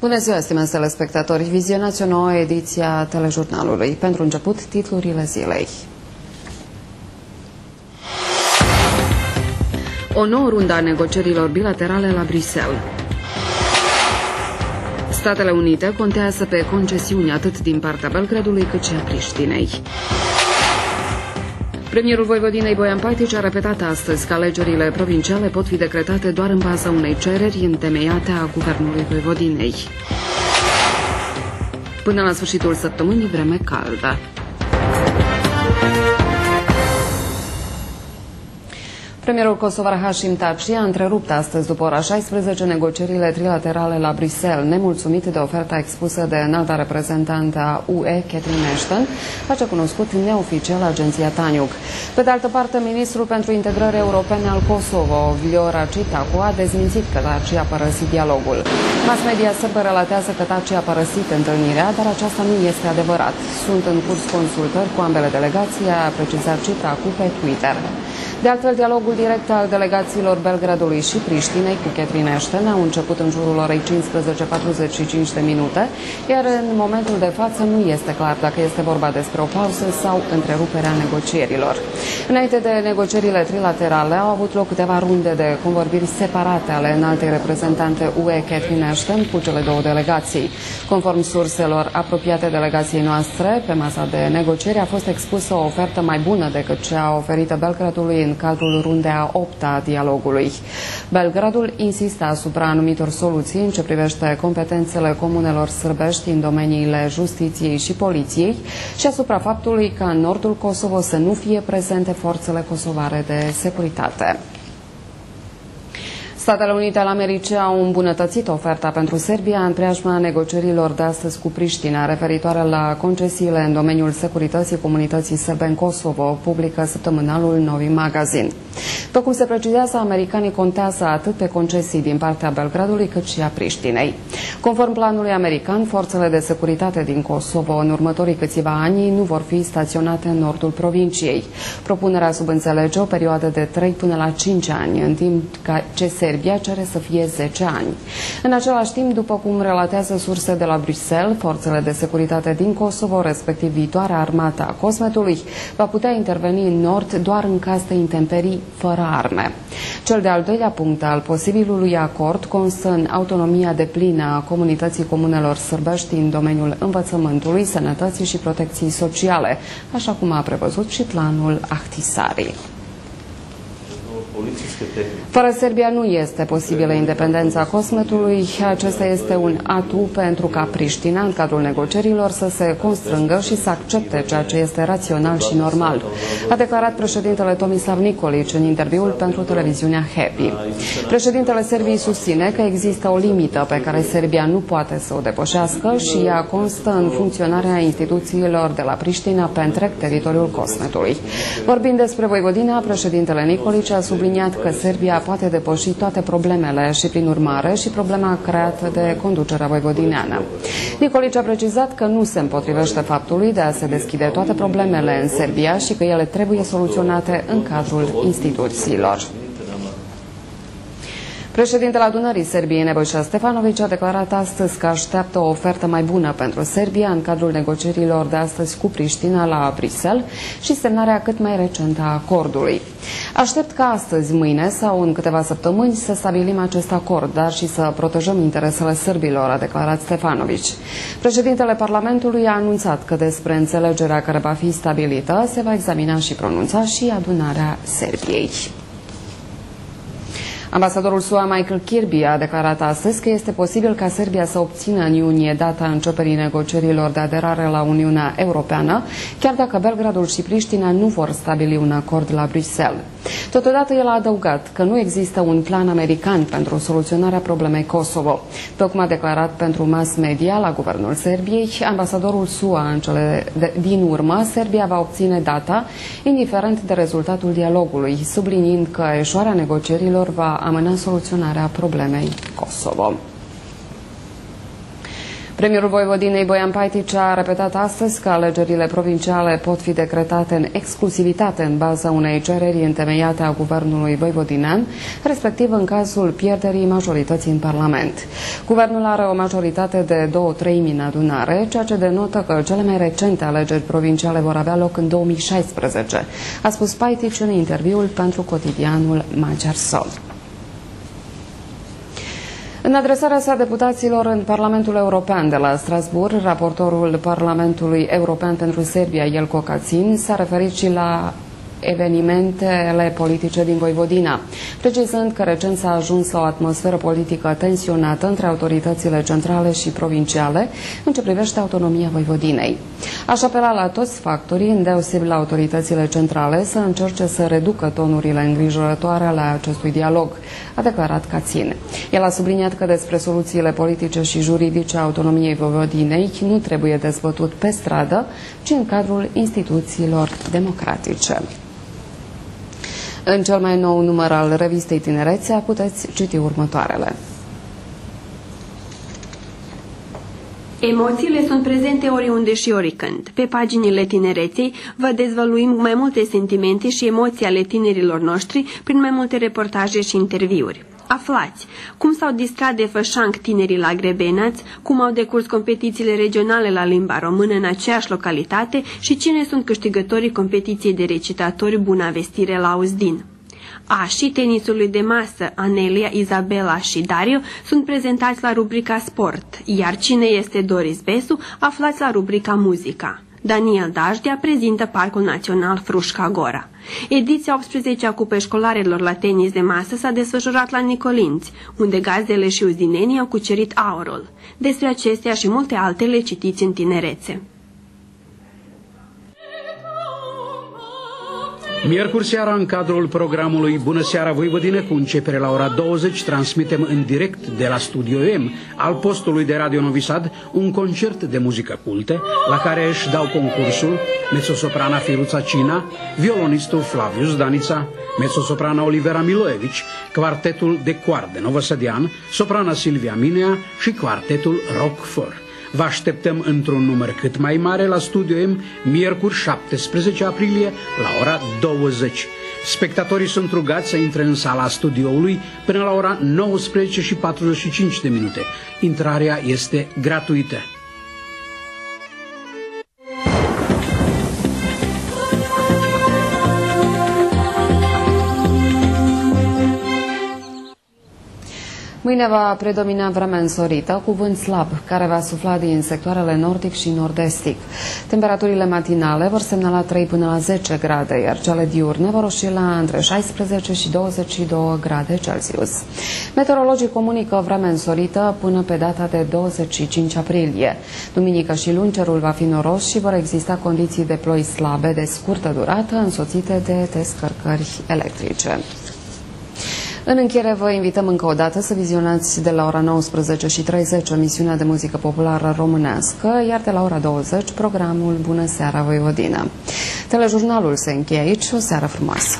Bună ziua, stimați telespectatori! Vizionați o nouă ediție a telejurnalului. Pentru început, titlurile zilei. O nouă rundă a negocierilor bilaterale la Bruxelles. Statele Unite contează pe concesiuni atât din partea Belgradului cât și a Priștinei. Premierul Voivodinei Boian Paitici a repetat astăzi că alegerile provinciale pot fi decretate doar în baza unei cereri întemeiate a Guvernului Voivodinei. Până la sfârșitul săptămânii, vreme caldă. Premierul kosovar Hashim Taci a întrerupt astăzi după ora 16 negocierile trilaterale la Bruxelles, nemulțumit de oferta expusă de înalta reprezentantă a UE, Catherine Ashton, face cunoscut neoficial agenția Taniuc. Pe de altă parte, ministrul pentru integrare europene al Kosovo, Vliora Citacu, a dezmințit că Taci a părăsit dialogul. Mass media sârbă relatează că Taci a părăsit întâlnirea, dar aceasta nu este adevărat. Sunt în curs consultări cu ambele delegații, a precizat Citacu pe Twitter. De altfel, dialogul direct al delegațiilor Belgradului și Priștinei cu Catherine Ashton au început în jurul orei 15.45 de minute, iar în momentul de față nu este clar dacă este vorba despre o pauză sau întreruperea negocierilor. Înainte de negocierile trilaterale au avut loc câteva runde de convorbiri separate ale înaltei reprezentante UE Catherine Ashton cu cele două delegații. Conform surselor apropiate delegației noastre, pe masa de negocieri a fost expusă o ofertă mai bună decât cea oferită Belgradului în cadrul rundei a opta a dialogului. Belgradul insistă asupra anumitor soluții în ce privește competențele comunelor sârbești în domeniile justiției și poliției și asupra faptului că în nordul Kosovo să nu fie prezente forțele kosovare de securitate. Statele Unite ale Americii au îmbunătățit oferta pentru Serbia în preajma negocierilor de astăzi cu Priștina, referitoare la concesiile în domeniul securității comunității sârbe în Kosovo, publică săptămânalul Novi Magazin. După cum se precizează, americanii contează atât pe concesii din partea Belgradului cât și a Priștinei. Conform planului american, forțele de securitate din Kosovo în următorii câțiva ani nu vor fi staționate în nordul provinciei. Propunerea subînțelege o perioadă de 3 până la 5 ani, în timp ce Serbia cere să fie 10 ani. În același timp, după cum relatează surse de la Bruxelles, forțele de securitate din Kosovo, respectiv viitoarea armată a Cosmetului, va putea interveni în nord doar în caz de intemperii fără arme. Cel de-al doilea punct al posibilului acord constă în autonomia de plină a comunității comunelor sârbești în domeniul învățământului, sănătății și protecției sociale, așa cum a prevăzut și planul Ahtisarii. Fără Serbia nu este posibilă independența Cosmetului. Acesta este un atu pentru ca Priștina, în cadrul negocierilor, să se constrângă și să accepte ceea ce este rațional și normal, a declarat președintele Tomislav Nikolic în interviul pentru televiziunea Happy. Președintele Serbiei susține că există o limită pe care Serbia nu poate să o depășească și ea constă în funcționarea instituțiilor de la Priștina pe întreg teritoriul Cosmetului. Vorbind despre Voivodina, președintele Nikolic a subliniat subliniat că Serbia poate depăși toate problemele și, prin urmare, și problema creată de conducerea voivodineană. Nicolici a precizat că nu se împotrivește faptului de a se deschide toate problemele în Serbia și că ele trebuie soluționate în cadrul instituțiilor. Președintele adunării Serbiei, Nebojša Stefanović, a declarat astăzi că așteaptă o ofertă mai bună pentru Serbia în cadrul negocierilor de astăzi cu Priștina la Bruxelles și semnarea cât mai recentă a acordului. Aștept ca astăzi, mâine sau în câteva săptămâni să stabilim acest acord, dar și să protejăm interesele sârbilor, a declarat Stefanović. Președintele Parlamentului a anunțat că despre înțelegerea care va fi stabilită se va examina și pronunța și adunarea Serbiei. Ambasadorul SUA Michael Kirby a declarat astăzi că este posibil ca Serbia să obțină în iunie data începerii negocierilor de aderare la Uniunea Europeană, chiar dacă Belgradul și Priștina nu vor stabili un acord la Bruxelles. Totodată el a adăugat că nu există un plan american pentru soluționarea problemei Kosovo. Tocmai a declarat pentru mass media la guvernul Serbiei, ambasadorul SUA în cele de, din urmă, Serbia va obține data, indiferent de rezultatul dialogului, subliniind că eșoarea negocierilor va amâna soluționarea problemei Kosovo. Premierul Voivodinei Boian Paitici a repetat astăzi că alegerile provinciale pot fi decretate în exclusivitate în baza unei cereri întemeiate a guvernului voivodinean, respectiv în cazul pierderii majorității în Parlament. Guvernul are o majoritate de două treimi în adunare, ceea ce denotă că cele mai recente alegeri provinciale vor avea loc în 2016, a spus Paitici în interviul pentru cotidianul Magyar Sol. În adresarea sa deputaților în Parlamentul European de la Strasbourg, raportorul Parlamentului European pentru Serbia, Jelko Kacin, s-a referit și la evenimentele politice din Voivodina, precizând că recent s-a ajuns la o atmosferă politică tensionată între autoritățile centrale și provinciale în ce privește autonomia Voivodinei. Aș apela la toți factorii, îndeoseb la autoritățile centrale, să încerce să reducă tonurile îngrijorătoare ale acestui dialog, a declarat Cațin. El a subliniat că despre soluțiile politice și juridice a autonomiei Voivodinei nu trebuie dezbătut pe stradă, ci în cadrul instituțiilor democratice. În cel mai nou număr al revistei Tinerețea puteți citi următoarele. Emoțiile sunt prezente oriunde și oricând. Pe paginile tinereței vă dezvăluim mai multe sentimente și emoții ale tinerilor noștri prin mai multe reportaje și interviuri. Aflați cum s-au distrat de fășanc tinerii la Grebenați, cum au decurs competițiile regionale la limba română în aceeași localitate și cine sunt câștigătorii competiției de recitatori Buna Vestire la Uzdin. Așii tenisului de masă, Anelia, Izabela și Dario sunt prezentați la rubrica Sport, iar cine este Doris Besu aflați la rubrica Muzica. Daniel Dajdea prezintă Parcul Național Frușca Gora. Ediția 18 a Cupei Școlarilor la tenis de masă s-a desfășurat la Nicolinți, unde gazdele și uzdinenii au cucerit aurul. Despre acestea și multe altele citiți în tinerețe. Miercuri seara, în cadrul programului Bună seara Voivodine, cu începere la ora 20, transmitem în direct de la Studio M al postului de Radio Novi Sad un concert de muzică culte, la care își dau concursul mezzosoprana Firuța Cina, violonistul Flavius Danița, mezzosoprana Olivera Miloevici, quartetul de coarde Novosadian, soprana Silvia Minea și quartetul Rockford. Vă așteptăm într-un număr cât mai mare la Studio M, miercuri 17 aprilie, la ora 20. Spectatorii sunt rugați să intre în sala studioului până la ora 19 și 45 de minute. Intrarea este gratuită. Mâine va predomina vremea însorită cu vânt slab, care va sufla din sectoarele nordic și nord-estic. Temperaturile matinale vor semnala 3 până la 10 grade, iar cele diurne vor oscila între 16 și 22 grade Celsius. Meteorologii comunică vreme însorită până pe data de 25 aprilie. Duminică și luni cerul va fi noros și vor exista condiții de ploi slabe de scurtă durată, însoțite de descărcări electrice. În încheiere vă invităm încă o dată să vizionați de la ora 19 și 30 emisiunea de muzică populară românească, iar de la ora 20 programul Bună Seara Voivodină. Telejurnalul se încheie aici. O seară frumoasă!